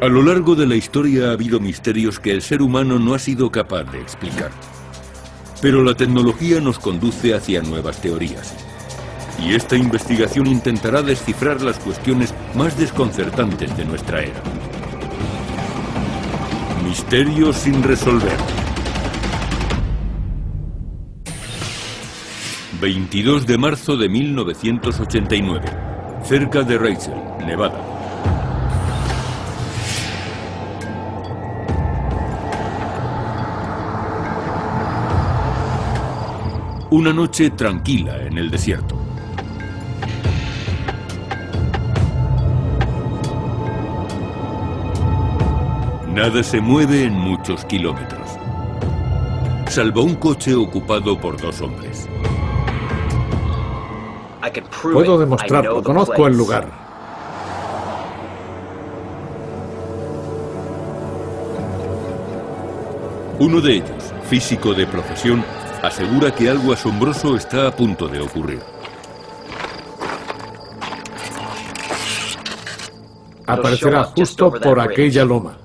A lo largo de la historia ha habido misterios que el ser humano no ha sido capaz de explicar. Pero la tecnología nos conduce hacia nuevas teorías. Y esta investigación intentará descifrar las cuestiones más desconcertantes de nuestra era. Misterios sin resolver. 22 de marzo de 1989, cerca de Rachel, Nevada. Una noche tranquila en el desierto. Nada se mueve en muchos kilómetros, salvo un coche ocupado por dos hombres. Puedo demostrarlo, conozco el lugar. Uno de ellos, físico de profesión, asegura que algo asombroso está a punto de ocurrir. Aparecerá justo por aquella loma.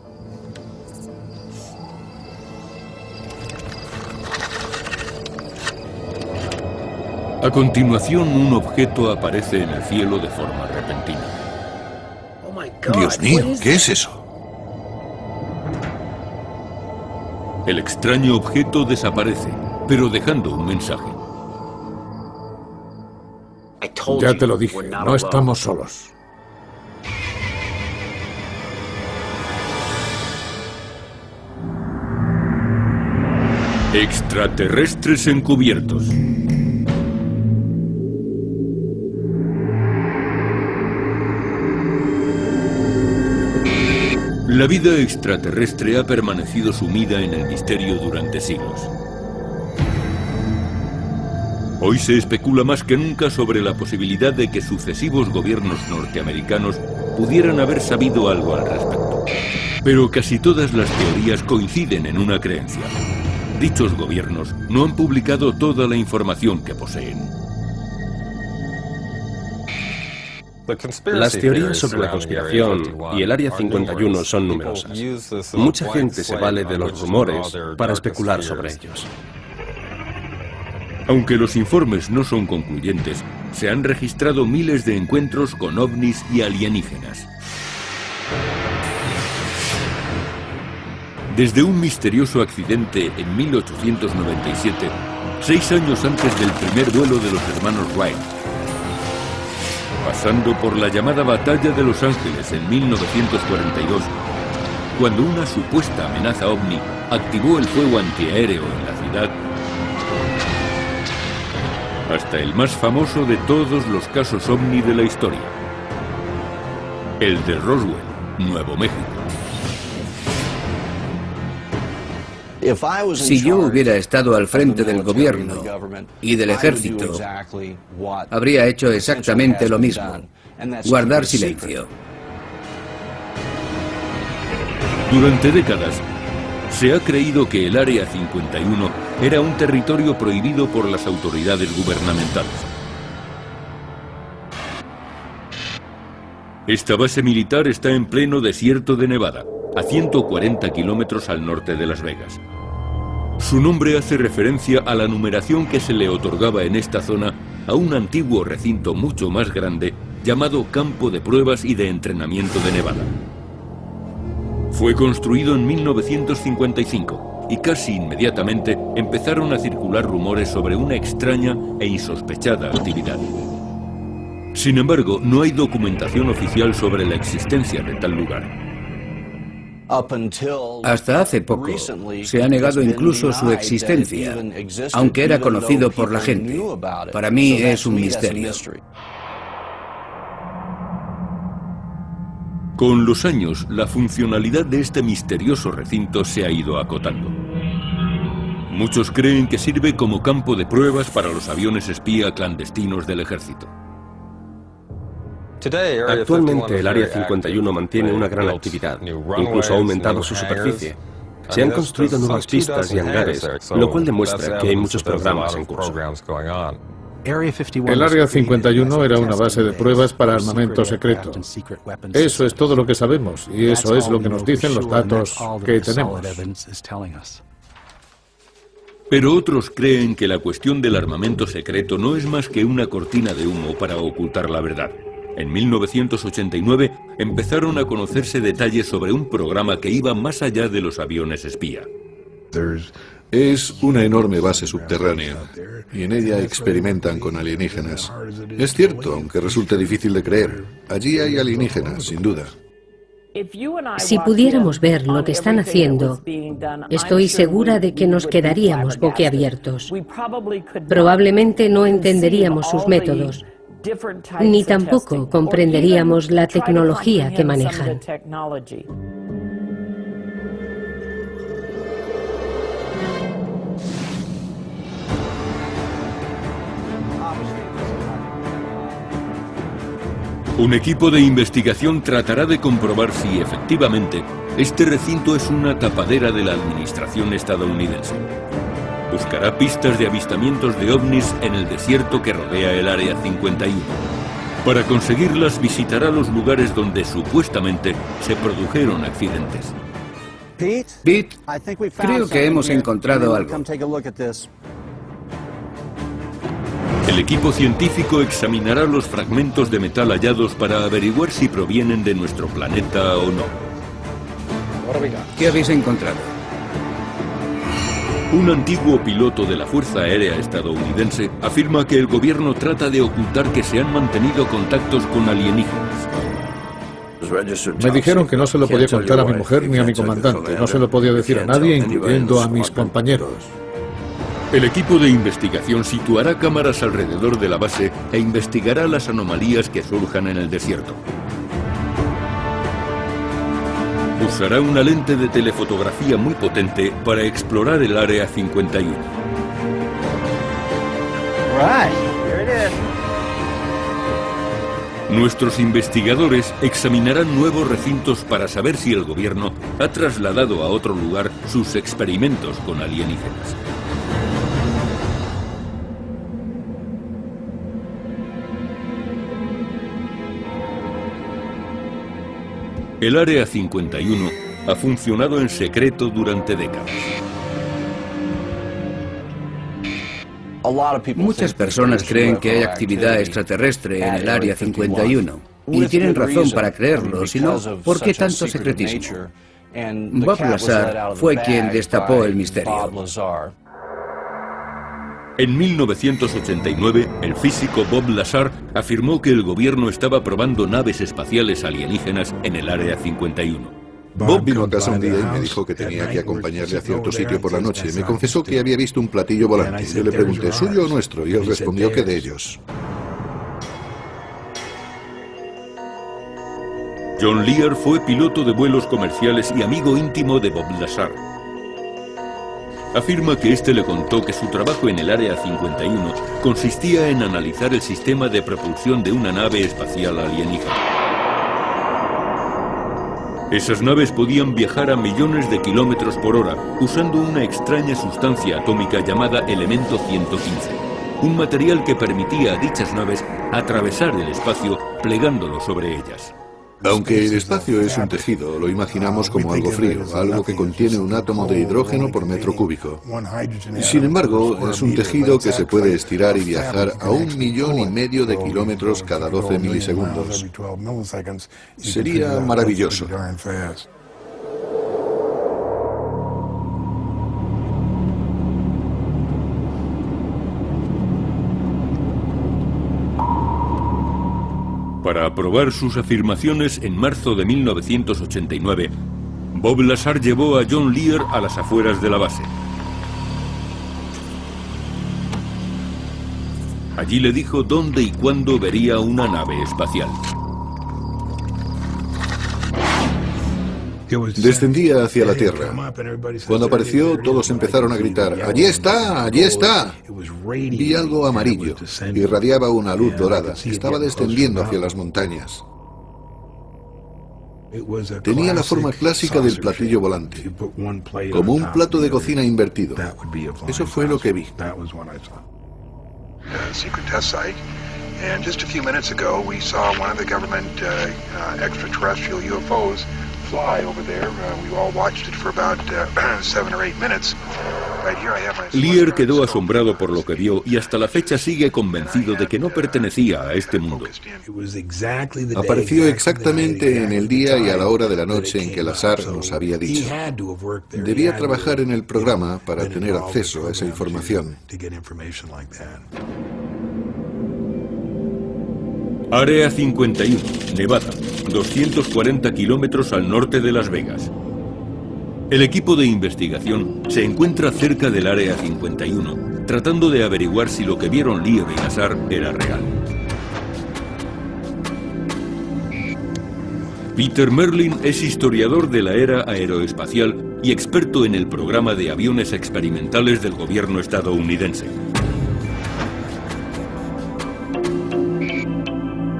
A continuación, un objeto aparece en el cielo de forma repentina. Dios mío, ¿qué es eso? El extraño objeto desaparece, pero dejando un mensaje. Ya te lo dije, no estamos solos. Extraterrestres encubiertos. La vida extraterrestre ha permanecido sumida en el misterio durante siglos. Hoy se especula más que nunca sobre la posibilidad de que sucesivos gobiernos norteamericanos pudieran haber sabido algo al respecto. Pero casi todas las teorías coinciden en una creencia. Dichos gobiernos no han publicado toda la información que poseen. Las teorías sobre la conspiración y el Área 51 son numerosas. Mucha gente se vale de los rumores para especular sobre ellos. Aunque los informes no son concluyentes, se han registrado miles de encuentros con ovnis y alienígenas. Desde un misterioso accidente en 1897, seis años antes del primer vuelo de los hermanos Wright, pasando por la llamada Batalla de Los Ángeles en 1942, cuando una supuesta amenaza ovni activó el fuego antiaéreo en la ciudad, hasta el más famoso de todos los casos ovni de la historia, el de Roswell, Nuevo México. Si yo hubiera estado al frente del gobierno y del ejército, habría hecho exactamente lo mismo, guardar silencio. Durante décadas, se ha creído que el Área 51 era un territorio prohibido por las autoridades gubernamentales. Esta base militar está en pleno desierto de Nevada, a 140 kilómetros al norte de Las Vegas. Su nombre hace referencia a la numeración que se le otorgaba en esta zona a un antiguo recinto mucho más grande llamado Campo de Pruebas y de Entrenamiento de Nevada. Fue construido en 1955 y casi inmediatamente empezaron a circular rumores sobre una extraña e insospechada actividad. Sin embargo, no hay documentación oficial sobre la existencia de tal lugar. Hasta hace poco se ha negado incluso su existencia, aunque era conocido por la gente. Para mí es un misterio. Con los años, la funcionalidad de este misterioso recinto se ha ido acotando. Muchos creen que sirve como campo de pruebas para los aviones espía clandestinos del ejército. Actualmente el Área 51 mantiene una gran actividad, incluso ha aumentado su superficie. Se han construido nuevas pistas y hangares, lo cual demuestra que hay muchos programas en curso. El Área 51 era una base de pruebas para armamento secreto. Eso es todo lo que sabemos y eso es lo que nos dicen los datos que tenemos. Pero otros creen que la cuestión del armamento secreto no es más que una cortina de humo para ocultar la verdad. En 1989 empezaron a conocerse detalles sobre un programa que iba más allá de los aviones espía. Es una enorme base subterránea y en ella experimentan con alienígenas. Es cierto, aunque resulte difícil de creer. Allí hay alienígenas, sin duda. Si pudiéramos ver lo que están haciendo, estoy segura de que nos quedaríamos boquiabiertos. Probablemente no entenderíamos sus métodos, ni tampoco comprenderíamos la tecnología que manejan. Un equipo de investigación tratará de comprobar si efectivamente este recinto es una tapadera de la administración estadounidense. Buscará pistas de avistamientos de ovnis en el desierto que rodea el Área 51. Para conseguirlas visitará los lugares donde supuestamente se produjeron accidentes. Pete, creo que hemos encontrado algo. El equipo científico examinará los fragmentos de metal hallados para averiguar si provienen de nuestro planeta o no. ¿Qué habéis encontrado? Un antiguo piloto de la Fuerza Aérea estadounidense afirma que el gobierno trata de ocultar que se han mantenido contactos con alienígenas. Me dijeron que no se lo podía contar a mi mujer ni a mi comandante, no se lo podía decir a nadie, incluyendo a mis compañeros. El equipo de investigación situará cámaras alrededor de la base e investigará las anomalías que surjan en el desierto. Usará una lente de telefotografía muy potente para explorar el Área 51. Nuestros investigadores examinarán nuevos recintos para saber si el gobierno ha trasladado a otro lugar sus experimentos con alienígenas. El Área 51 ha funcionado en secreto durante décadas. Muchas personas creen que hay actividad extraterrestre en el Área 51. Y tienen razón para creerlo, si no, ¿por qué tanto secretismo? Bob Lazar fue quien destapó el misterio. En 1989, el físico Bob Lazar afirmó que el gobierno estaba probando naves espaciales alienígenas en el Área 51. Bob vino a casa un día y me dijo que tenía que acompañarle a cierto sitio por la noche. Me confesó que había visto un platillo volante. Yo le pregunté, ¿suyo o nuestro? Y él respondió que de ellos. John Lear fue piloto de vuelos comerciales y amigo íntimo de Bob Lazar afirma que este le contó que su trabajo en el Área 51 consistía en analizar el sistema de propulsión de una nave espacial alienígena. Esas naves podían viajar a millones de kilómetros por hora usando una extraña sustancia atómica llamada elemento 115, un material que permitía a dichas naves atravesar el espacio plegándolo sobre ellas. Aunque el espacio es un tejido, lo imaginamos como algo frío, algo que contiene un átomo de hidrógeno por metro cúbico. Sin embargo, es un tejido que se puede estirar y viajar a un millón y medio de kilómetros cada 12 milisegundos. Sería maravilloso. Para aprobar sus afirmaciones en marzo de 1989, Bob Lazar llevó a John Lear a las afueras de la base. Allí le dijo dónde y cuándo vería una nave espacial. Descendía hacia la Tierra. Cuando apareció, todos empezaron a gritar, ¡Allí está! ¡Allí está! Vi algo amarillo. Irradiaba una luz dorada. Estaba descendiendo hacia las montañas. Tenía la forma clásica del platillo volante, como un plato de cocina invertido. Eso fue lo que vi. And just a few minutes ago, we saw one of the government uh, uh, extraterrestrial UFOs fly over there. Uh, we all watched it for about uh, seven or eight minutes. Lear quedó asombrado por lo que vio y hasta la fecha sigue convencido de que no pertenecía a este mundo. Apareció exactamente en el día y a la hora de la noche en que el azar nos había dicho. Debía trabajar en el programa para tener acceso a esa información. Área 51, Nevada, 240 kilómetros al norte de Las Vegas. El equipo de investigación se encuentra cerca del Área 51, tratando de averiguar si lo que vieron Leo y Nazar era real. Peter Merlin es historiador de la era aeroespacial y experto en el programa de aviones experimentales del gobierno estadounidense.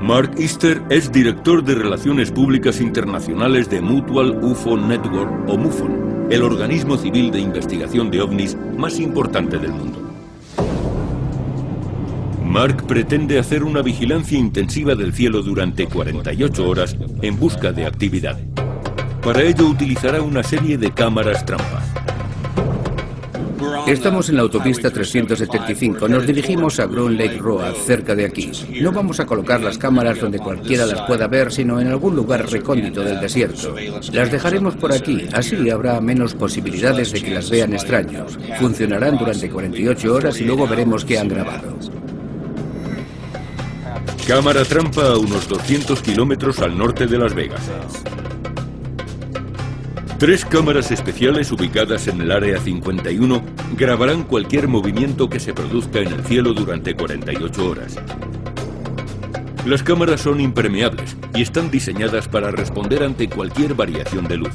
Mark Easter es director de Relaciones Públicas Internacionales de Mutual UFO Network o MUFON, el organismo civil de investigación de ovnis más importante del mundo. Mark pretende hacer una vigilancia intensiva del cielo durante 48 horas en busca de actividad. Para ello utilizará una serie de cámaras trampa. Estamos en la autopista 375. Nos dirigimos a Groom Lake Road, cerca de aquí. No vamos a colocar las cámaras donde cualquiera las pueda ver, sino en algún lugar recóndito del desierto. Las dejaremos por aquí, así habrá menos posibilidades de que las vean extraños. Funcionarán durante 48 horas y luego veremos qué han grabado. Cámara trampa a unos 200 kilómetros al norte de Las Vegas. Tres cámaras especiales ubicadas en el área 51 grabarán cualquier movimiento que se produzca en el cielo durante 48 horas. Las cámaras son impermeables y están diseñadas para responder ante cualquier variación de luz.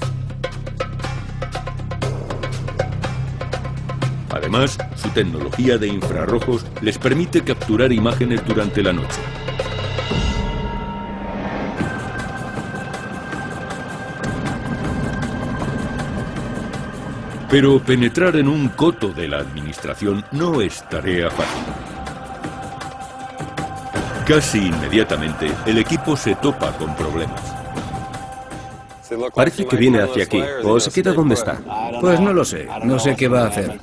Además, su tecnología de infrarrojos les permite capturar imágenes durante la noche. Pero penetrar en un coto de la administración no es tarea fácil. Casi inmediatamente, el equipo se topa con problemas. Parece que viene hacia aquí, o se queda donde está. Pues no lo sé, no sé qué va a hacer.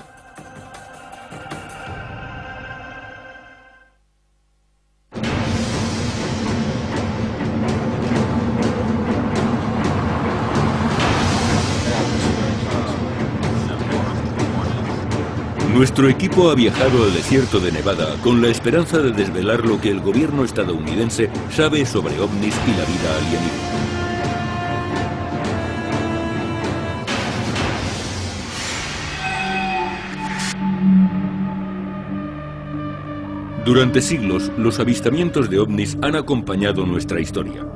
Nuestro equipo ha viajado al desierto de Nevada con la esperanza de desvelar lo que el gobierno estadounidense sabe sobre ovnis y la vida alienígena. Durante siglos, los avistamientos de ovnis han acompañado nuestra historia.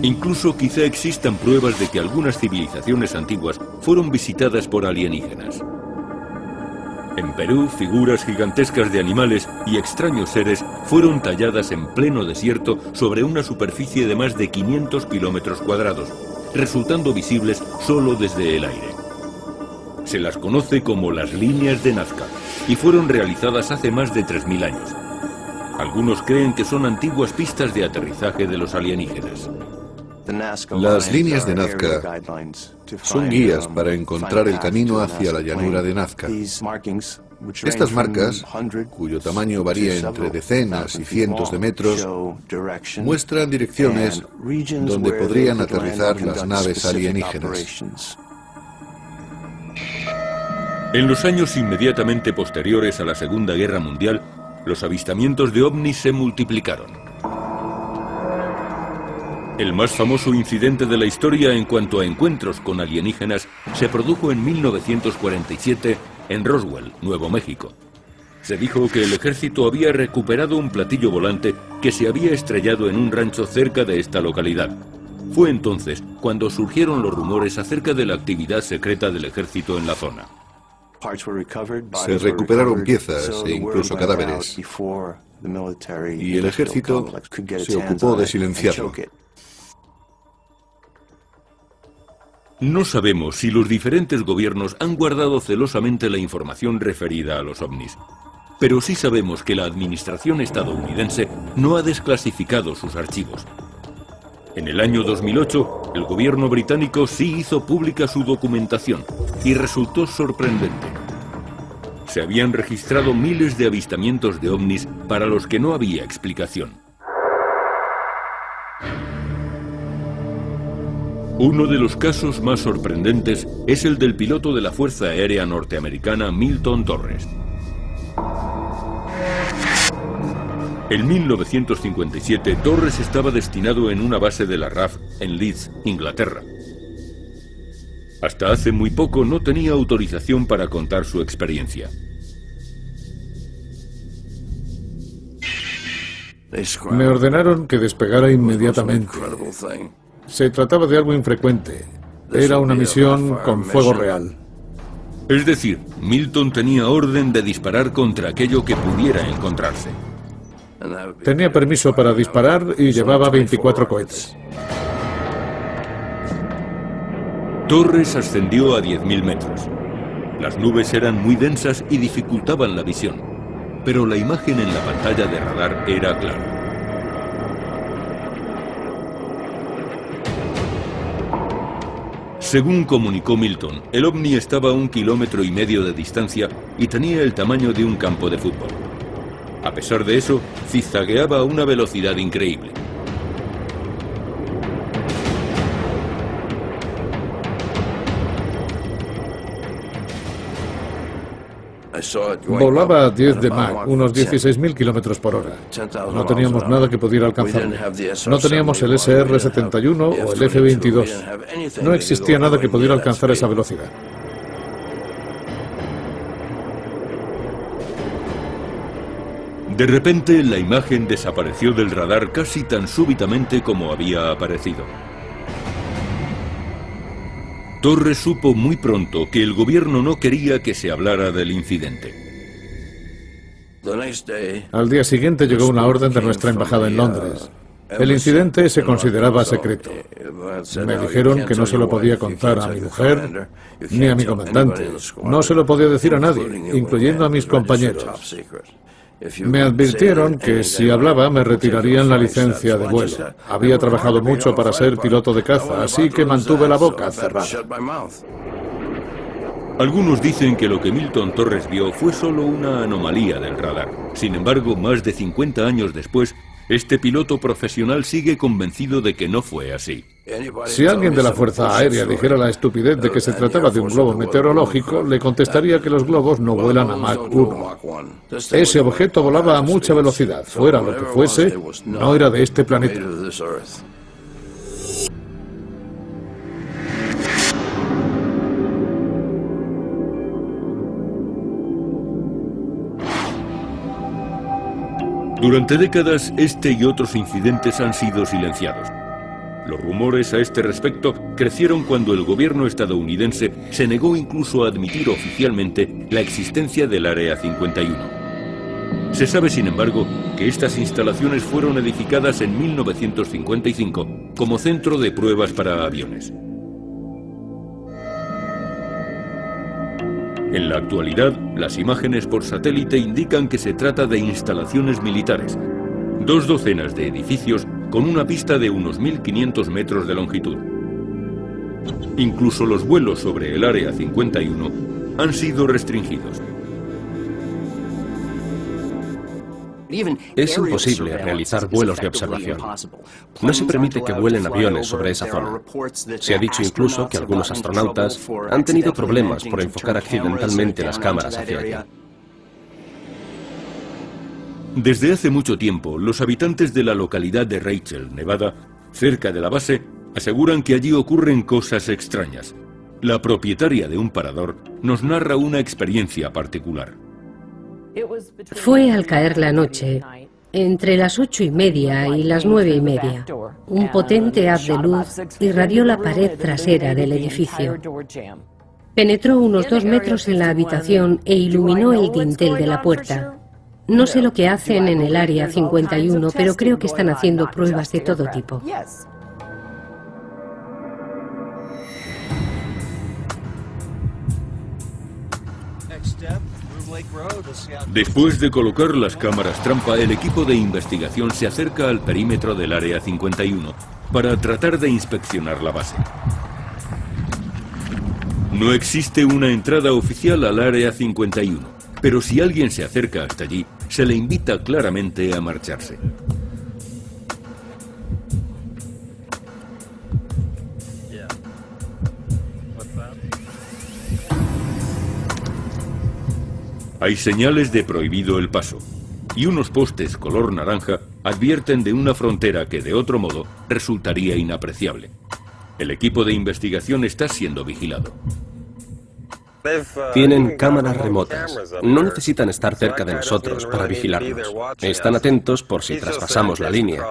Incluso quizá existan pruebas de que algunas civilizaciones antiguas fueron visitadas por alienígenas. En Perú, figuras gigantescas de animales y extraños seres fueron talladas en pleno desierto sobre una superficie de más de 500 kilómetros cuadrados, resultando visibles solo desde el aire. Se las conoce como las líneas de Nazca y fueron realizadas hace más de 3.000 años. Algunos creen que son antiguas pistas de aterrizaje de los alienígenas. Las líneas de Nazca son guías para encontrar el camino hacia la llanura de Nazca. Estas marcas, cuyo tamaño varía entre decenas y cientos de metros, muestran direcciones donde podrían aterrizar las naves alienígenas. En los años inmediatamente posteriores a la Segunda Guerra Mundial, los avistamientos de ovnis se multiplicaron. El más famoso incidente de la historia en cuanto a encuentros con alienígenas se produjo en 1947 en Roswell, Nuevo México. Se dijo que el ejército había recuperado un platillo volante que se había estrellado en un rancho cerca de esta localidad. Fue entonces cuando surgieron los rumores acerca de la actividad secreta del ejército en la zona. Se recuperaron piezas e incluso cadáveres. Y el ejército se ocupó de silenciarlo. No sabemos si los diferentes gobiernos han guardado celosamente la información referida a los ovnis. pero sí sabemos que la administración estadounidense no ha desclasificado sus archivos. En el año 2008, el gobierno británico sí hizo pública su documentación y resultó sorprendente. Se habían registrado miles de avistamientos de ovnis para los que no había explicación. Uno de los casos más sorprendentes es el del piloto de la Fuerza Aérea Norteamericana Milton Torres. En 1957, Torres estaba destinado en una base de la RAF en Leeds, Inglaterra. Hasta hace muy poco no tenía autorización para contar su experiencia. Me ordenaron que despegara inmediatamente. Se trataba de algo infrecuente. Era una misión con fuego real. Es decir, Milton tenía orden de disparar contra aquello que pudiera encontrarse. Tenía permiso para disparar y llevaba 24 cohetes. Torres ascendió a 10.000 metros. Las nubes eran muy densas y dificultaban la visión, pero la imagen en la pantalla de radar era clara. Según comunicó Milton, el ovni estaba a un kilómetro y medio de distancia y tenía el tamaño de un campo de fútbol. A pesar de eso, zigzagueaba a una velocidad increíble. Volaba a 10 de Mach, unos 16.000 kilómetros por hora. No teníamos nada que pudiera alcanzar. No teníamos el SR-71 o el F-22. No existía nada que pudiera alcanzar esa velocidad. De repente, la imagen desapareció del radar casi tan súbitamente como había aparecido. Torres supo muy pronto que el gobierno no quería que se hablara del incidente. Al día siguiente llegó una orden de nuestra embajada en Londres. El incidente se consideraba secreto. Me dijeron que no se lo podía contar a mi mujer ni a mi comandante. No se lo podía decir a nadie, incluyendo a mis compañeros. Me advirtieron que si hablaba me retirarían la licencia de vuelo. Había trabajado mucho para ser piloto de caza, así que mantuve la boca cerrada. Algunos dicen que lo que Milton Torres vio fue solo una anomalía del radar. Sin embargo, más de 50 años después, este piloto profesional sigue convencido de que no fue así. Si alguien de la Fuerza Aérea dijera la estupidez de que se trataba de un globo meteorológico, le contestaría que los globos no vuelan a Mach 1. Ese objeto volaba a mucha velocidad, fuera lo que fuese, no era de este planeta. Durante décadas, este y otros incidentes han sido silenciados. Los rumores a este respecto crecieron cuando el gobierno estadounidense se negó incluso a admitir oficialmente la existencia del Área 51. Se sabe, sin embargo, que estas instalaciones fueron edificadas en 1955 como centro de pruebas para aviones. En la actualidad, las imágenes por satélite indican que se trata de instalaciones militares, dos docenas de edificios con una pista de unos 1.500 metros de longitud. Incluso los vuelos sobre el Área 51 han sido restringidos. Es imposible realizar vuelos de observación. No se permite que vuelen aviones sobre esa zona. Se ha dicho incluso que algunos astronautas han tenido problemas por enfocar accidentalmente las cámaras hacia allí. Desde hace mucho tiempo, los habitantes de la localidad de Rachel, Nevada, cerca de la base, aseguran que allí ocurren cosas extrañas. La propietaria de un parador nos narra una experiencia particular. Fue al caer la noche, entre las ocho y media y las nueve y media. Un potente haz de luz irradió la pared trasera del edificio. Penetró unos dos metros en la habitación e iluminó el dintel de la puerta. No sé lo que hacen en el área 51, pero creo que están haciendo pruebas de todo tipo. Después de colocar las cámaras trampa, el equipo de investigación se acerca al perímetro del Área 51 para tratar de inspeccionar la base. No existe una entrada oficial al Área 51, pero si alguien se acerca hasta allí, se le invita claramente a marcharse. Hay señales de prohibido el paso, y unos postes color naranja advierten de una frontera que de otro modo resultaría inapreciable. El equipo de investigación está siendo vigilado. Tienen cámaras remotas. No necesitan estar cerca de nosotros para vigilarnos. Están atentos por si traspasamos la línea.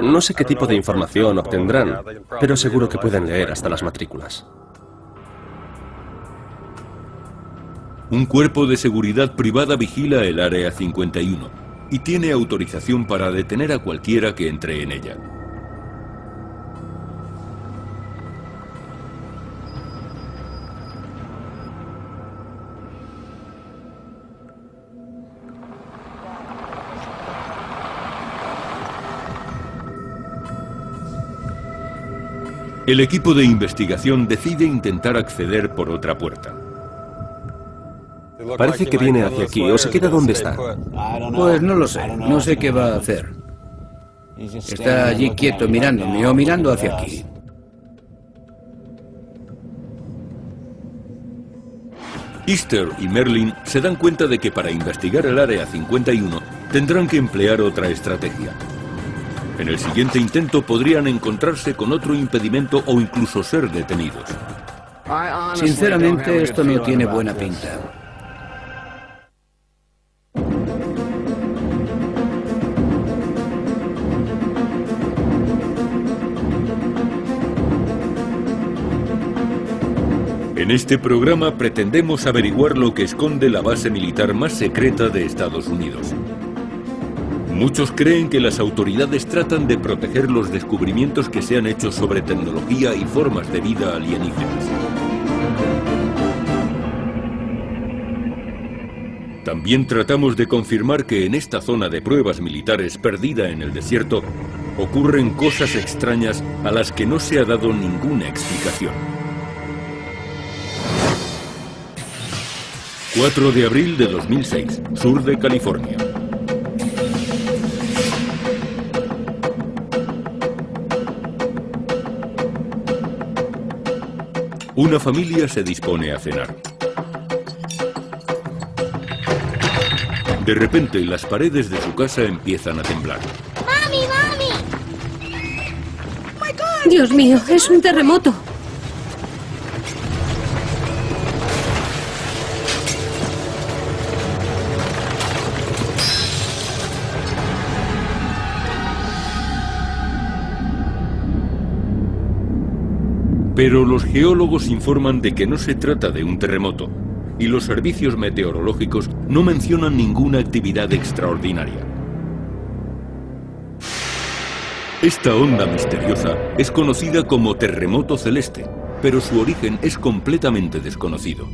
No sé qué tipo de información obtendrán, pero seguro que pueden leer hasta las matrículas. Un cuerpo de seguridad privada vigila el Área 51 y tiene autorización para detener a cualquiera que entre en ella. El equipo de investigación decide intentar acceder por otra puerta. Parece que viene hacia aquí o se queda donde está. Pues no lo sé, no sé qué va a hacer. Está allí quieto mirándome o mirando hacia aquí. Easter y Merlin se dan cuenta de que para investigar el Área 51 tendrán que emplear otra estrategia. En el siguiente intento podrían encontrarse con otro impedimento o incluso ser detenidos. Sinceramente, esto no tiene buena pinta. En este programa pretendemos averiguar lo que esconde la base militar más secreta de Estados Unidos. Muchos creen que las autoridades tratan de proteger los descubrimientos que se han hecho sobre tecnología y formas de vida alienígenas. También tratamos de confirmar que en esta zona de pruebas militares perdida en el desierto ocurren cosas extrañas a las que no se ha dado ninguna explicación. 4 de abril de 2006, sur de California. Una familia se dispone a cenar. De repente, las paredes de su casa empiezan a temblar. ¡Mami, mami! Dios mío, es un terremoto. Pero los geólogos informan de que no se trata de un terremoto y los servicios meteorológicos no mencionan ninguna actividad extraordinaria. Esta onda misteriosa es conocida como terremoto celeste, pero su origen es completamente desconocido.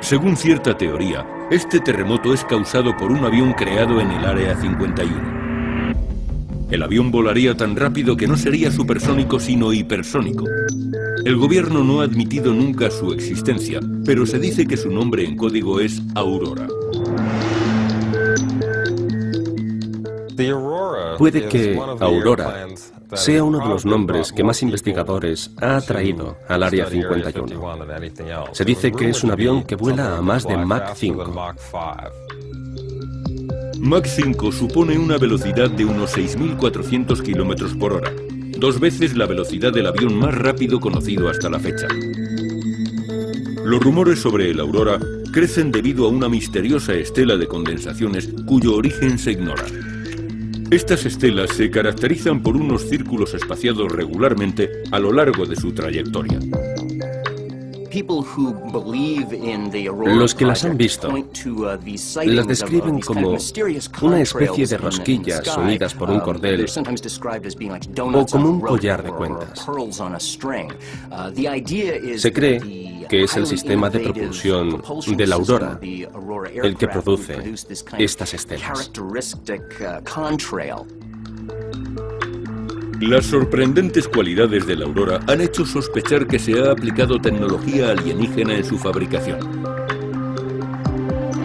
Según cierta teoría, este terremoto es causado por un avión creado en el Área 51. El avión volaría tan rápido que no sería supersónico sino hipersónico. El gobierno no ha admitido nunca su existencia, pero se dice que su nombre en código es Aurora. Puede que Aurora sea uno de los nombres que más investigadores ha atraído al Área 51. Se dice que es un avión que vuela a más de Mach 5. Mach 5 supone una velocidad de unos 6.400 km por hora, dos veces la velocidad del avión más rápido conocido hasta la fecha. Los rumores sobre el Aurora crecen debido a una misteriosa estela de condensaciones cuyo origen se ignora. Estas estelas se caracterizan por unos círculos espaciados regularmente a lo largo de su trayectoria. Los que las han visto las describen como una especie de rosquillas unidas por un cordel o como un collar de cuentas. Se cree que es el sistema de propulsión de la aurora el que produce estas estelas. Las sorprendentes cualidades de la aurora han hecho sospechar que se ha aplicado tecnología alienígena en su fabricación.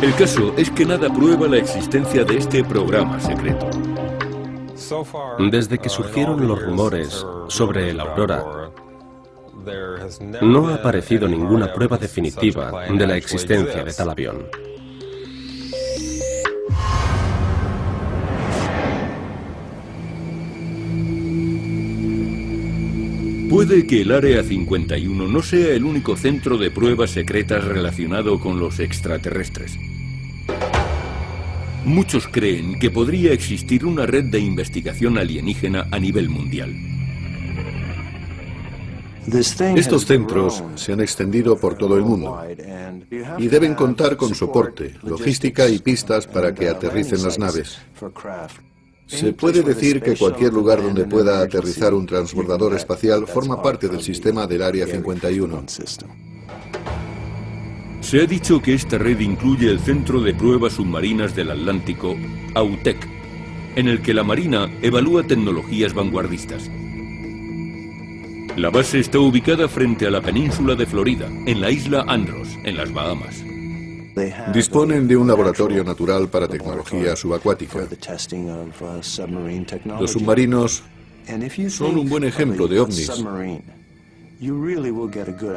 El caso es que nada prueba la existencia de este programa secreto. Desde que surgieron los rumores sobre la aurora, no ha aparecido ninguna prueba definitiva de la existencia de tal avión. Puede que el Área 51 no sea el único centro de pruebas secretas relacionado con los extraterrestres. Muchos creen que podría existir una red de investigación alienígena a nivel mundial. Estos centros se han extendido por todo el mundo y deben contar con soporte, logística y pistas para que aterricen las naves. Se puede decir que cualquier lugar donde pueda aterrizar un transbordador espacial forma parte del sistema del Área 51. Se ha dicho que esta red incluye el Centro de Pruebas Submarinas del Atlántico, AUTEC, en el que la Marina evalúa tecnologías vanguardistas. La base está ubicada frente a la península de Florida, en la isla Andros, en las Bahamas. Disponen de un laboratorio natural para tecnología subacuática. Los submarinos son un buen ejemplo de ovnis,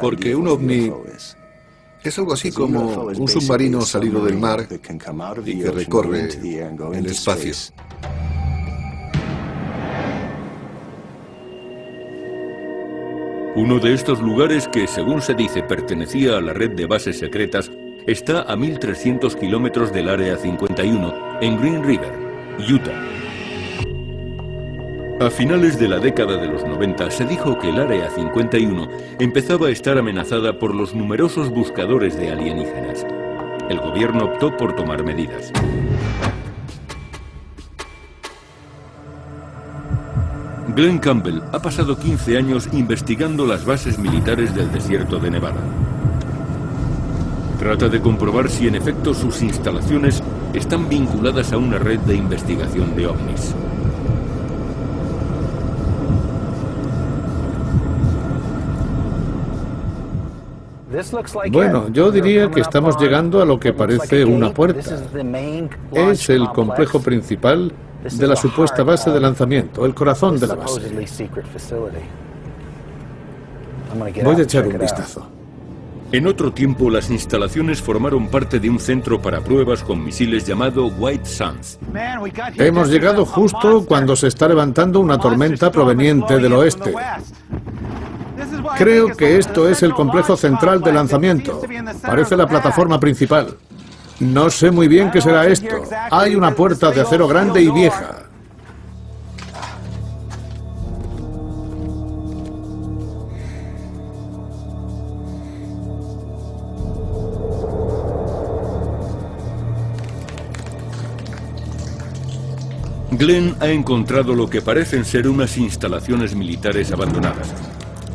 porque un ovni es algo así como un submarino salido del mar y que recorre el espacio. Uno de estos lugares que, según se dice, pertenecía a la red de bases secretas está a 1.300 kilómetros del Área 51, en Green River, Utah. A finales de la década de los 90 se dijo que el Área 51 empezaba a estar amenazada por los numerosos buscadores de alienígenas. El gobierno optó por tomar medidas. Glenn Campbell ha pasado 15 años investigando las bases militares del desierto de Nevada. Trata de comprobar si en efecto sus instalaciones están vinculadas a una red de investigación de ovnis. Bueno, yo diría que estamos llegando a lo que parece una puerta. Es el complejo principal de la supuesta base de lanzamiento, el corazón de la base. Voy a echar un vistazo. En otro tiempo, las instalaciones formaron parte de un centro para pruebas con misiles llamado White Suns. Hemos llegado justo cuando se está levantando una tormenta proveniente del oeste. Creo que esto es el complejo central de lanzamiento. Parece la plataforma principal. No sé muy bien qué será esto. Hay una puerta de acero grande y vieja. Glenn ha encontrado lo que parecen ser unas instalaciones militares abandonadas.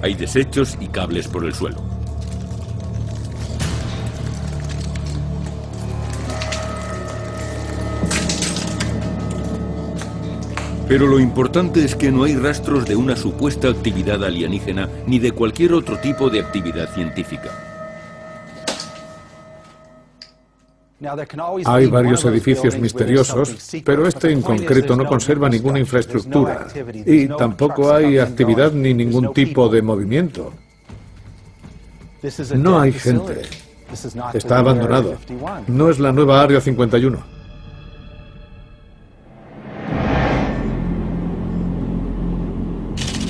Hay desechos y cables por el suelo. Pero lo importante es que no hay rastros de una supuesta actividad alienígena ni de cualquier otro tipo de actividad científica. Hay varios edificios misteriosos, pero este en concreto no conserva ninguna infraestructura y tampoco hay actividad ni ningún tipo de movimiento. No hay gente. Está abandonado. No es la nueva Área 51.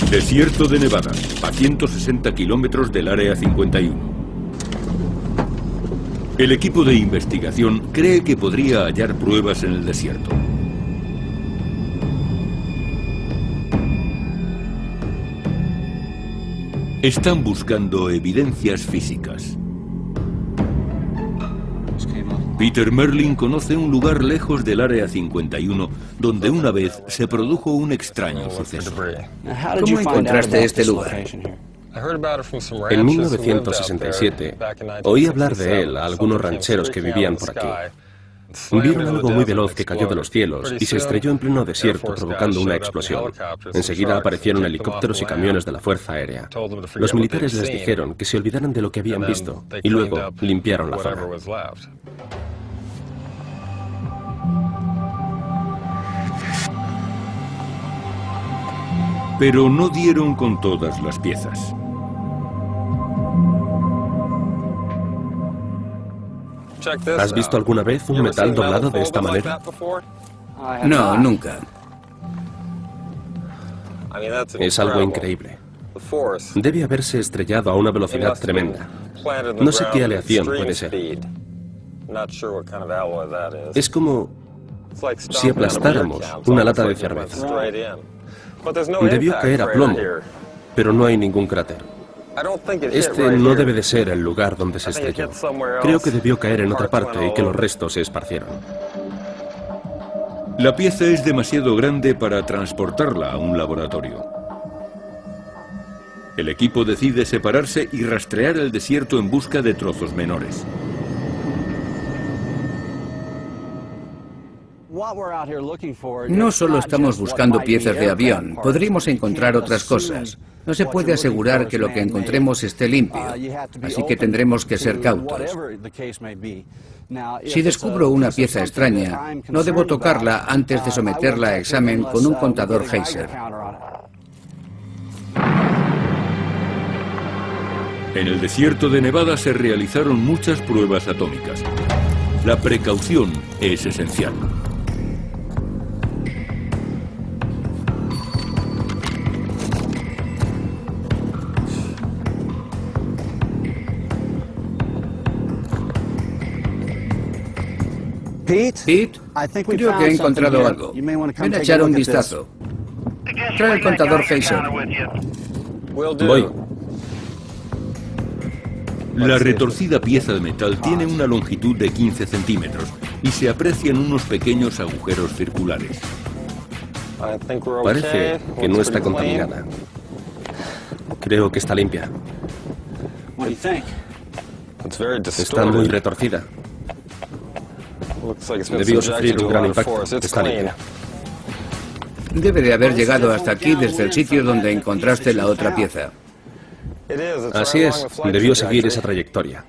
Desierto de Nevada, a 160 kilómetros del Área 51. El equipo de investigación cree que podría hallar pruebas en el desierto. Están buscando evidencias físicas. Peter Merlin conoce un lugar lejos del Área 51 donde una vez se produjo un extraño suceso. ¿Cómo encontraste este lugar? En 1967 oí hablar de él a algunos rancheros que vivían por aquí. Vieron algo muy veloz que cayó de los cielos y se estrelló en pleno desierto provocando una explosión. Enseguida aparecieron helicópteros y camiones de la Fuerza Aérea. Los militares les dijeron que se olvidaran de lo que habían visto y luego limpiaron la zona. Pero no dieron con todas las piezas. ¿Has visto alguna vez un metal doblado de esta manera? No, nunca. Es algo increíble. Debe haberse estrellado a una velocidad tremenda. No sé qué aleación puede ser. Es como si aplastáramos una lata de cerveza. Debió caer a plomo, pero no hay ningún cráter. Este no debe de ser el lugar donde se estrelló. Creo que debió caer en otra parte y que los restos se esparcieron. La pieza es demasiado grande para transportarla a un laboratorio. El equipo decide separarse y rastrear el desierto en busca de trozos menores. No solo estamos buscando piezas de avión, podríamos encontrar otras cosas. No se puede asegurar que lo que encontremos esté limpio, así que tendremos que ser cautos. Si descubro una pieza extraña, no debo tocarla antes de someterla a examen con un contador Heiser. En el desierto de Nevada se realizaron muchas pruebas atómicas. La precaución es esencial. Pete, creo que he encontrado algo. Ven a echar un vistazo. Trae el contador Heiser. Voy. La retorcida pieza de metal tiene una longitud de 15 centímetros y se aprecian unos pequeños agujeros circulares. Parece que no está contaminada. Creo que está limpia. Está muy retorcida. Debió sufrir un gran impacto. Está limpia. Debe de haber llegado hasta aquí desde el sitio donde encontraste la otra pieza. Así es, debió seguir esa trayectoria.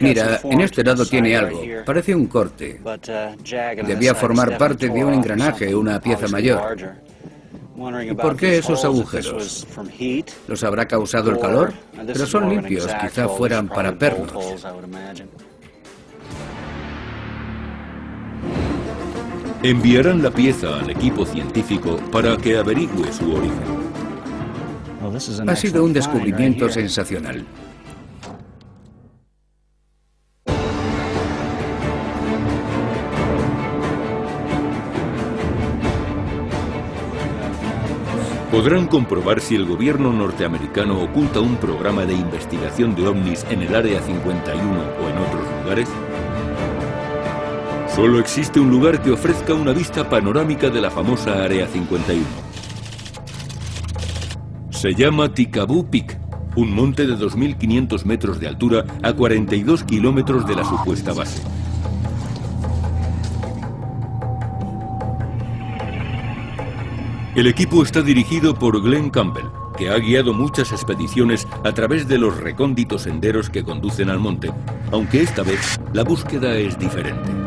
Mira, en este lado tiene algo. Parece un corte. Debía formar parte de un engranaje, una pieza mayor. ¿Por qué esos agujeros? ¿Los habrá causado el calor? Pero son limpios, quizá fueran para pernos. Enviarán la pieza al equipo científico para que averigüe su origen. Ha sido un descubrimiento sensacional. Podrán comprobar si el gobierno norteamericano oculta un programa de investigación de ovnis en el Área 51 o en otros lugares. Solo existe un lugar que ofrezca una vista panorámica de la famosa Área 51. Se llama Tikabú Peak, un monte de 2.500 metros de altura a 42 kilómetros de la supuesta base. El equipo está dirigido por Glenn Campbell, que ha guiado muchas expediciones a través de los recónditos senderos que conducen al monte, aunque esta vez la búsqueda es diferente.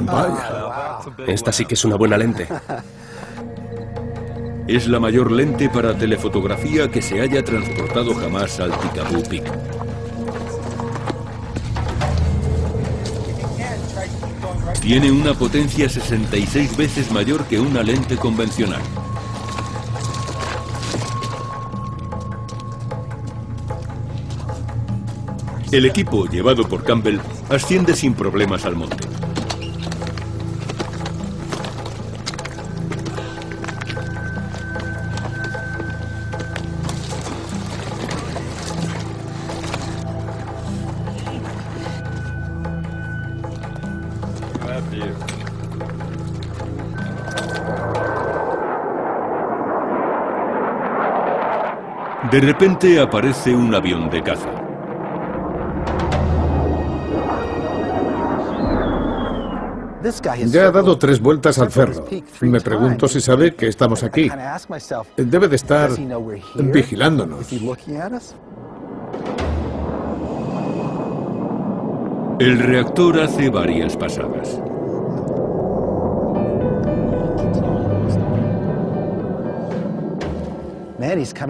Vaya. Esta sí que es una buena lente. Es la mayor lente para telefotografía que se haya transportado jamás al Tikabú Peak. Tiene una potencia 66 veces mayor que una lente convencional. El equipo, llevado por Campbell, asciende sin problemas al monte. De repente aparece un avión de caza. Ya ha dado tres vueltas al cerro. Me pregunto si sabe que estamos aquí. Debe de estar vigilándonos. El reactor hace varias pasadas.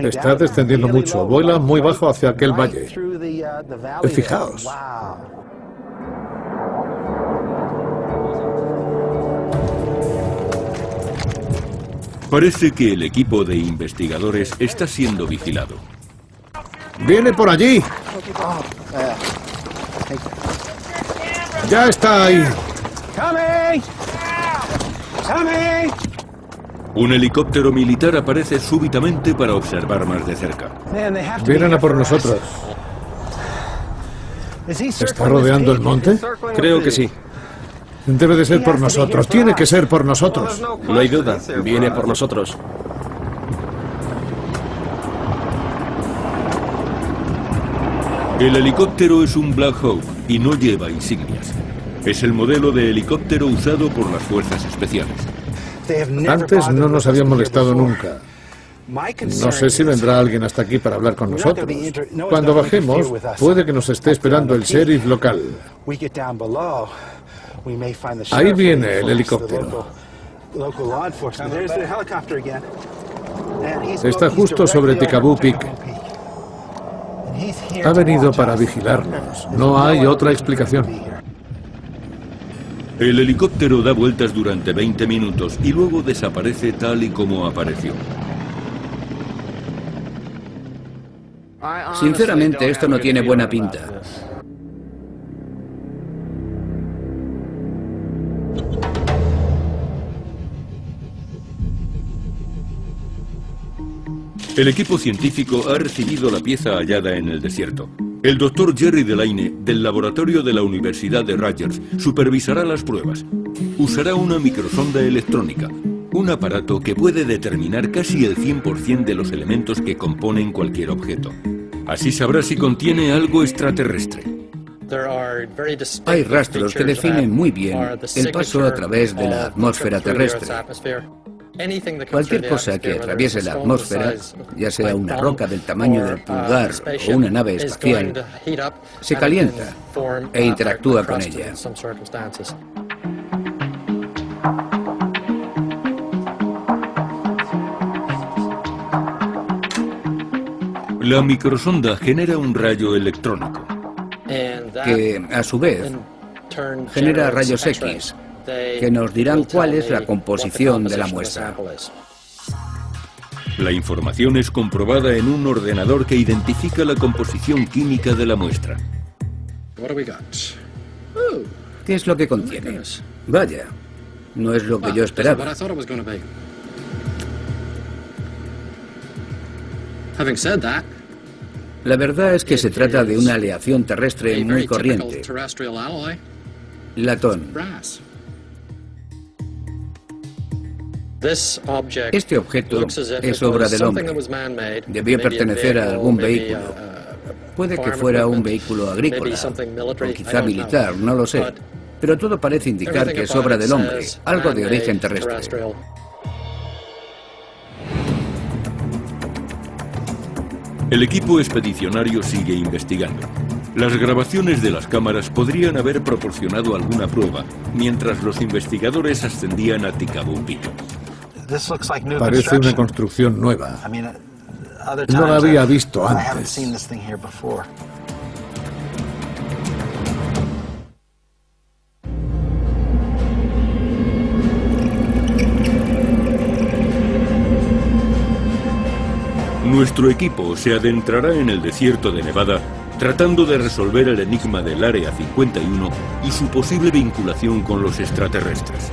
Está descendiendo mucho. Vuela muy bajo hacia aquel valle. Fijaos. Parece que el equipo de investigadores está siendo vigilado. ¡Viene por allí! ¡Ya está ahí! Un helicóptero militar aparece súbitamente para observar más de cerca. Vienen a por nosotros. ¿Está rodeando el monte? Creo que sí. Debe de ser por nosotros. Tiene que ser por nosotros. No hay duda. Viene por nosotros. El helicóptero es un Black Hawk y no lleva insignias. Es el modelo de helicóptero usado por las fuerzas especiales. Antes no nos habían molestado nunca. No sé si vendrá alguien hasta aquí para hablar con nosotros. Cuando bajemos, puede que nos esté esperando el sheriff local. Ahí viene el helicóptero. Está justo sobre Ticabú Peak. Ha venido para vigilarnos. No hay otra explicación. El helicóptero da vueltas durante 20 minutos y luego desaparece tal y como apareció. Sinceramente, esto no tiene buena pinta. El equipo científico ha recibido la pieza hallada en el desierto. El doctor Jerry Delaine, del laboratorio de la Universidad de Rutgers, supervisará las pruebas. Usará una microsonda electrónica, un aparato que puede determinar casi el 100% de los elementos que componen cualquier objeto. Así sabrá si contiene algo extraterrestre. Hay rastros que definen muy bien el paso a través de la atmósfera terrestre. Cualquier cosa que atraviese la atmósfera, ya sea una roca del tamaño del pulgar o una nave espacial, se calienta e interactúa con ella. La microsonda genera un rayo electrónico. que a su vez genera rayos X, que nos dirán cuál es la composición de la muestra. La información es comprobada en un ordenador que identifica la composición química de la muestra. ¿Qué es lo que contiene? Vaya, no es lo que yo esperaba. La verdad es que se trata de una aleación terrestre muy corriente. Latón. Este objeto es obra del hombre. Debió pertenecer a algún vehículo. Puede que fuera un vehículo agrícola, o quizá militar, no lo sé. Pero todo parece indicar que es obra del hombre, algo de origen terrestre. El equipo expedicionario sigue investigando. Las grabaciones de las cámaras podrían haber proporcionado alguna prueba, mientras los investigadores ascendían a Ticabú Parece una construcción nueva. No la había visto antes. Nuestro equipo se adentrará en el desierto de Nevada tratando de resolver el enigma del Área 51 y su posible vinculación con los extraterrestres.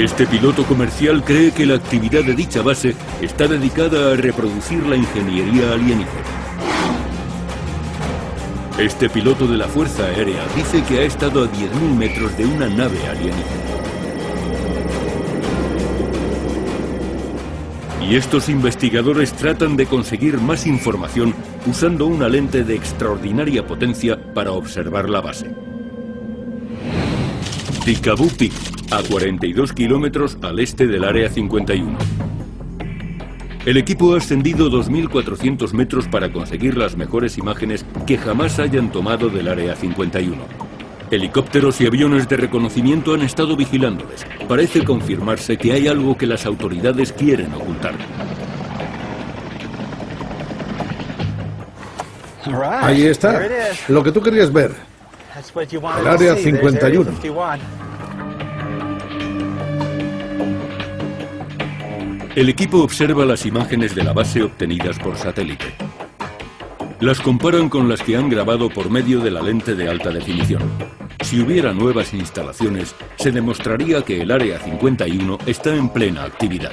Este piloto comercial cree que la actividad de dicha base está dedicada a reproducir la ingeniería alienígena. Este piloto de la Fuerza Aérea dice que ha estado a 10.000 metros de una nave alienígena. Y estos investigadores tratan de conseguir más información usando una lente de extraordinaria potencia para observar la base. Tikabupi, a 42 kilómetros al este del Área 51. El equipo ha ascendido 2.400 metros para conseguir las mejores imágenes que jamás hayan tomado del Área 51. Helicópteros y aviones de reconocimiento han estado vigilándoles. Parece confirmarse que hay algo que las autoridades quieren ocultar. Ahí está, lo que tú querías ver. El Área 51. El equipo observa las imágenes de la base obtenidas por satélite. Las comparan con las que han grabado por medio de la lente de alta definición. Si hubiera nuevas instalaciones, se demostraría que el Área 51 está en plena actividad.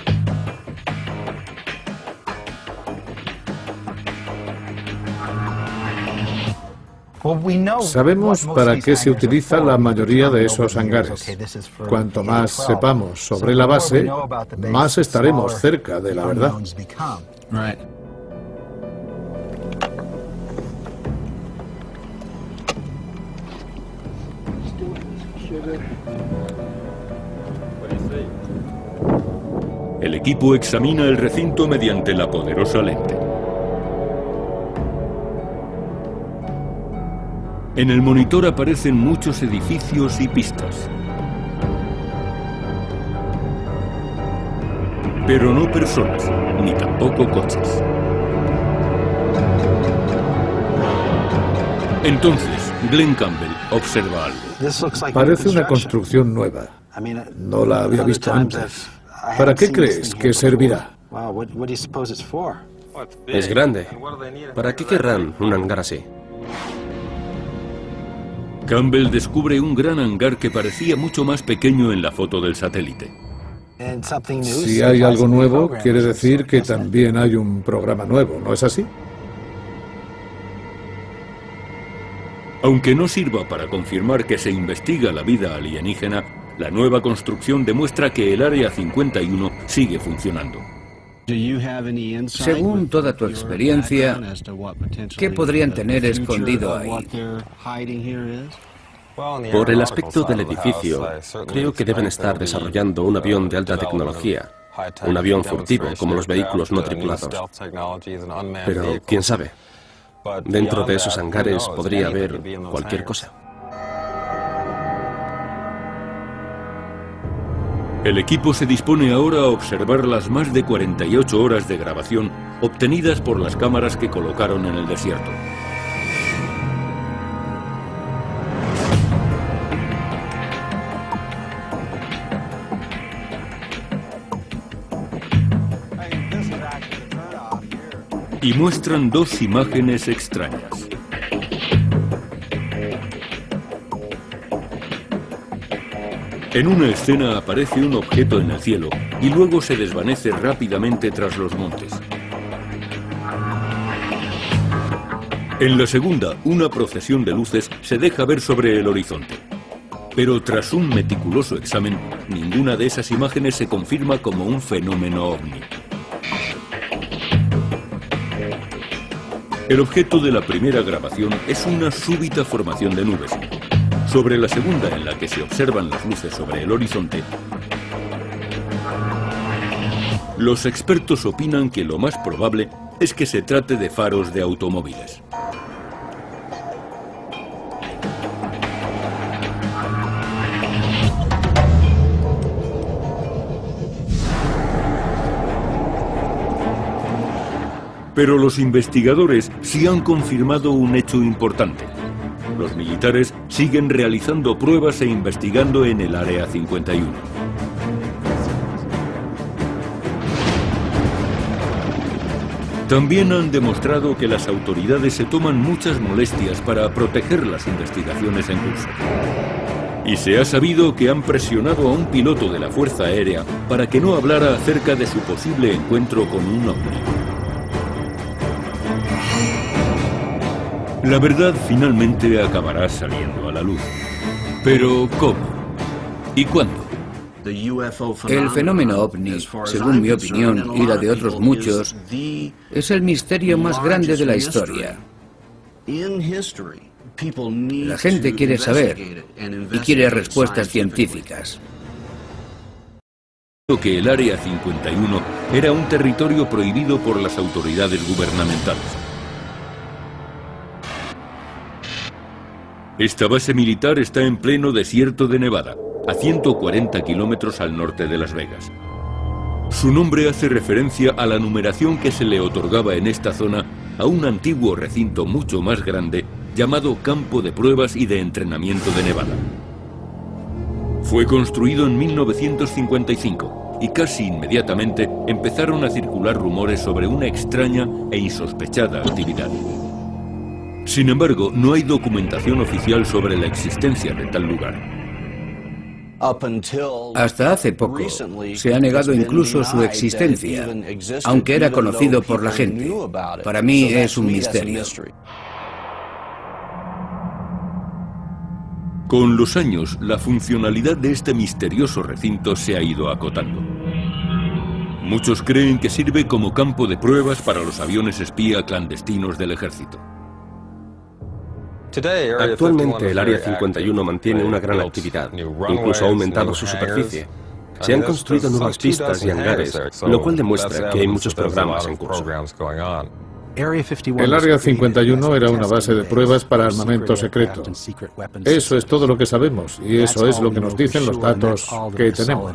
Sabemos para qué se utiliza la mayoría de esos hangares. Cuanto más sepamos sobre la base, más estaremos cerca de la verdad. El equipo examina el recinto mediante la poderosa lente. En el monitor aparecen muchos edificios y pistas. Pero no personas, ni tampoco coches. Entonces, Glenn Campbell observa algo. Parece una construcción nueva. No la había visto antes. ¿Para qué crees que servirá? Es grande. ¿Para qué querrán un hangar así? Campbell descubre un gran hangar que parecía mucho más pequeño en la foto del satélite. Si hay algo nuevo, quiere decir que también hay un programa nuevo, ¿no es así? Aunque no sirva para confirmar que se investiga la vida alienígena, la nueva construcción demuestra que el Área 51 sigue funcionando. Según toda tu experiencia, ¿qué podrían tener escondido ahí? Por el aspecto del edificio, creo que deben estar desarrollando un avión de alta tecnología, un avión furtivo como los vehículos no tripulados. Pero, quién sabe, dentro de esos hangares podría haber cualquier cosa. El equipo se dispone ahora a observar las más de 48 horas de grabación obtenidas por las cámaras que colocaron en el desierto. Y muestran dos imágenes extrañas. En una escena aparece un objeto en el cielo y luego se desvanece rápidamente tras los montes. En la segunda, una procesión de luces se deja ver sobre el horizonte. Pero tras un meticuloso examen, ninguna de esas imágenes se confirma como un fenómeno ovni. El objeto de la primera grabación es una súbita formación de nubes, sobre la segunda en la que se observan las luces sobre el horizonte, los expertos opinan que lo más probable es que se trate de faros de automóviles. Pero los investigadores sí han confirmado un hecho importante. Los militares siguen realizando pruebas e investigando en el Área 51. También han demostrado que las autoridades se toman muchas molestias para proteger las investigaciones en curso. Y se ha sabido que han presionado a un piloto de la Fuerza Aérea para que no hablara acerca de su posible encuentro con un ovni. La verdad finalmente acabará saliendo a la luz. Pero ¿cómo? ¿Y cuándo? El fenómeno ovni, según mi opinión y la de otros muchos, es el misterio más grande de la historia. La gente quiere saber y quiere respuestas científicas. Que el Área 51 era un territorio prohibido por las autoridades gubernamentales. Esta base militar está en pleno desierto de Nevada, a 140 kilómetros al norte de Las Vegas. Su nombre hace referencia a la numeración que se le otorgaba en esta zona a un antiguo recinto mucho más grande llamado Campo de Pruebas y de Entrenamiento de Nevada. Fue construido en 1955 y casi inmediatamente empezaron a circular rumores sobre una extraña e insospechada actividad. Sin embargo, no hay documentación oficial sobre la existencia de tal lugar. Hasta hace poco se ha negado incluso su existencia, aunque era conocido por la gente. Para mí es un misterio. Con los años, la funcionalidad de este misterioso recinto se ha ido acotando. Muchos creen que sirve como campo de pruebas para los aviones espía clandestinos del ejército. Actualmente el Área 51 mantiene una gran actividad, incluso ha aumentado su superficie. Se han construido nuevas pistas y hangares, lo cual demuestra que hay muchos programas en curso. El Área 51 era una base de pruebas para armamento secreto. Eso es todo lo que sabemos y eso es lo que nos dicen los datos que tenemos.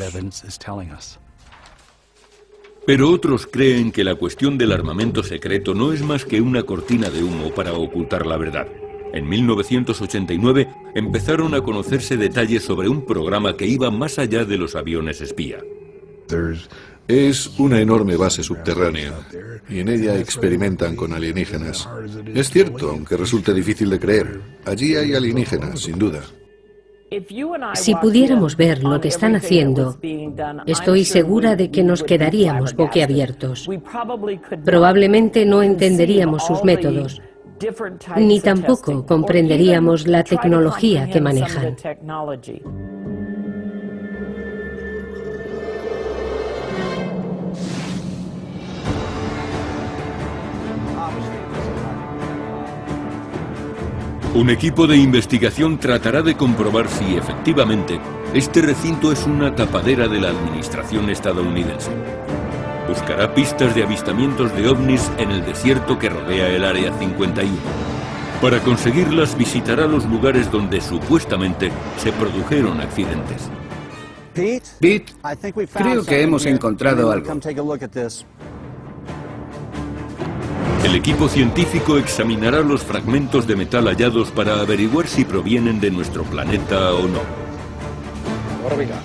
Pero otros creen que la cuestión del armamento secreto no es más que una cortina de humo para ocultar la verdad. En 1989 empezaron a conocerse detalles sobre un programa que iba más allá de los aviones espía. Es una enorme base subterránea y en ella experimentan con alienígenas. Es cierto, aunque resulte difícil de creer. Allí hay alienígenas, sin duda. Si pudiéramos ver lo que están haciendo, estoy segura de que nos quedaríamos boquiabiertos. Probablemente no entenderíamos sus métodos, ni tampoco comprenderíamos la tecnología que manejan. Un equipo de investigación tratará de comprobar si efectivamente este recinto es una tapadera de la administración estadounidense. Buscará pistas de avistamientos de ovnis en el desierto que rodea el Área 51. Para conseguirlas visitará los lugares donde supuestamente se produjeron accidentes. Pete, creo que hemos encontrado algo. El equipo científico examinará los fragmentos de metal hallados para averiguar si provienen de nuestro planeta o no.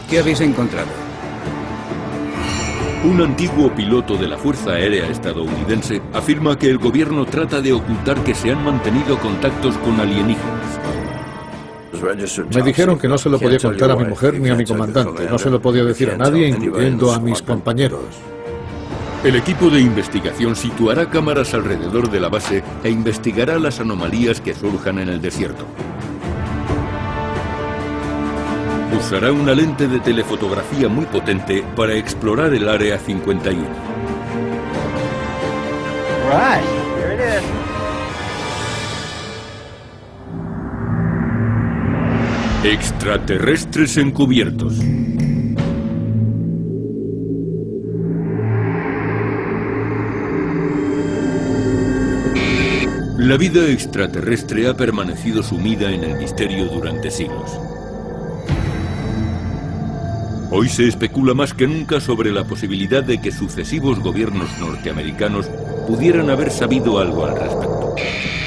¿Qué habéis encontrado? Un antiguo piloto de la Fuerza Aérea estadounidense afirma que el gobierno trata de ocultar que se han mantenido contactos con alienígenas. Me dijeron que no se lo podía contar a mi mujer ni a mi comandante, no se lo podía decir a nadie, incluyendo a mis compañeros. El equipo de investigación situará cámaras alrededor de la base e investigará las anomalías que surjan en el desierto. Usará una lente de telefotografía muy potente para explorar el Área 51. Extraterrestres encubiertos. La vida extraterrestre ha permanecido sumida en el misterio durante siglos. Hoy se especula más que nunca sobre la posibilidad de que sucesivos gobiernos norteamericanos pudieran haber sabido algo al respecto.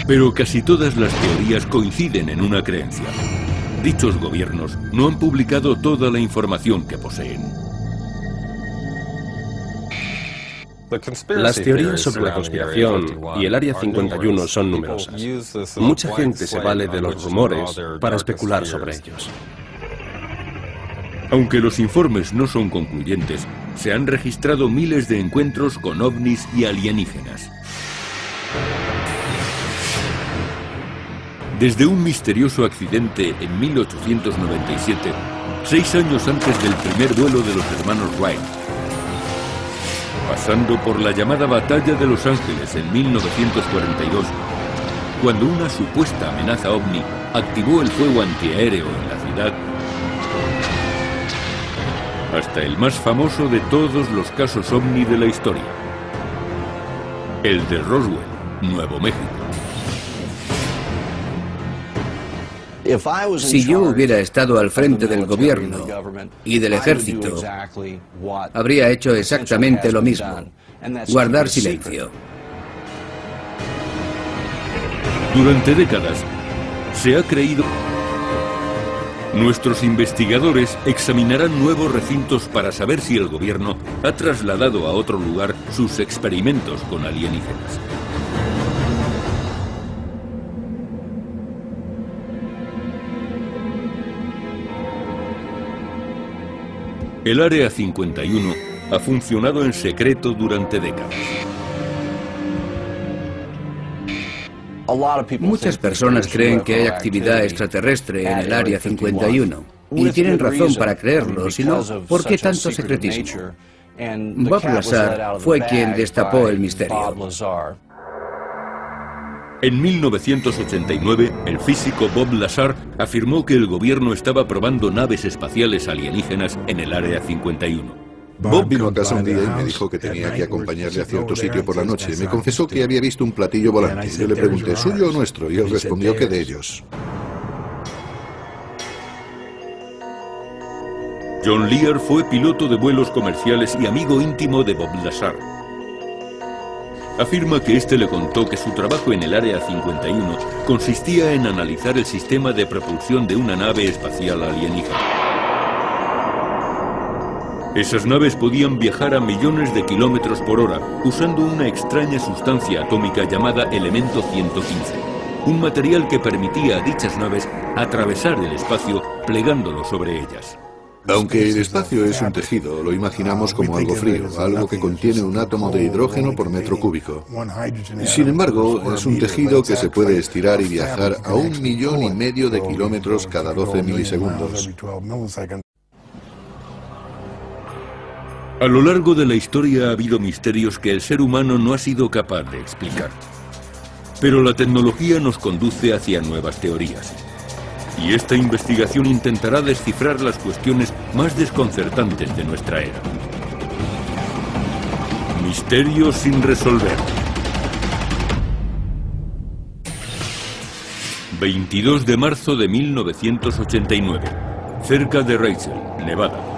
Pero casi todas las teorías coinciden en una creencia. Dichos gobiernos no han publicado toda la información que poseen. Las teorías sobre la conspiración y el Área 51 son numerosas. Mucha gente se vale de los rumores para especular sobre ellos. Aunque los informes no son concluyentes, se han registrado miles de encuentros con ovnis y alienígenas. Desde un misterioso accidente en 1897, seis años antes del primer vuelo de los hermanos Wright, pasando por la llamada Batalla de Los Ángeles en 1942, cuando una supuesta amenaza ovni activó el fuego antiaéreo en la ciudad, hasta el más famoso de todos los casos ovni de la historia, el de Roswell, Nuevo México. Si yo hubiera estado al frente del gobierno y del ejército, habría hecho exactamente lo mismo, guardar silencio. Durante décadas se ha creído... Nuestros investigadores examinarán nuevos recintos para saber si el gobierno ha trasladado a otro lugar sus experimentos con alienígenas. El Área 51 ha funcionado en secreto durante décadas. Muchas personas creen que hay actividad extraterrestre en el Área 51 y tienen razón para creerlo, si no, ¿por qué tanto secretismo? Bob Lazar fue quien destapó el misterio. En 1989, el físico Bob Lazar afirmó que el gobierno estaba probando naves espaciales alienígenas en el Área 51. Bob vino a casa un día y me dijo que tenía que acompañarle a cierto sitio por la noche. Me confesó que había visto un platillo volante. Yo le pregunté, ¿suyo o nuestro? Y él respondió que de ellos. John Lear fue piloto de vuelos comerciales y amigo íntimo de Bob Lazar. Afirma que este le contó que su trabajo en el Área 51 consistía en analizar el sistema de propulsión de una nave espacial alienígena. Esas naves podían viajar a millones de kilómetros por hora usando una extraña sustancia atómica llamada elemento 115, un material que permitía a dichas naves atravesar el espacio plegándolo sobre ellas. Aunque el espacio es un tejido, lo imaginamos como algo frío, algo que contiene un átomo de hidrógeno por metro cúbico. Sin embargo, es un tejido que se puede estirar y viajar a un millón y medio de kilómetros cada 12 milisegundos. A lo largo de la historia ha habido misterios que el ser humano no ha sido capaz de explicar. Pero la tecnología nos conduce hacia nuevas teorías. Y esta investigación intentará descifrar las cuestiones más desconcertantes de nuestra era. Misterios sin resolver. 22 de marzo de 1989, cerca de Rachel, Nevada.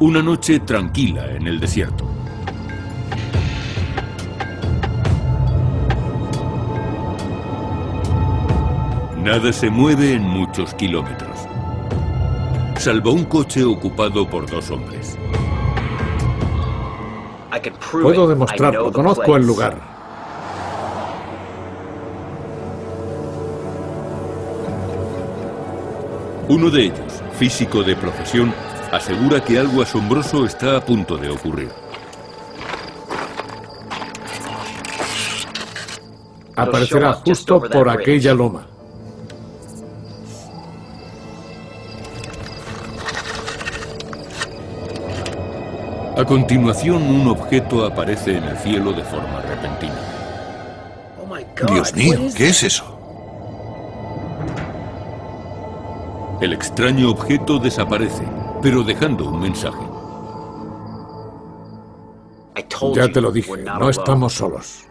Una noche tranquila en el desierto. Nada se mueve en muchos kilómetros, salvo un coche ocupado por dos hombres. Puedo demostrarlo, conozco el lugar. Uno de ellos, físico de profesión, asegura que algo asombroso está a punto de ocurrir. Aparecerá justo por aquella loma. A continuación, un objeto aparece en el cielo de forma repentina. Dios mío, ¿qué es eso? El extraño objeto desaparece pero dejando un mensaje. Ya te lo dije, no estamos solos.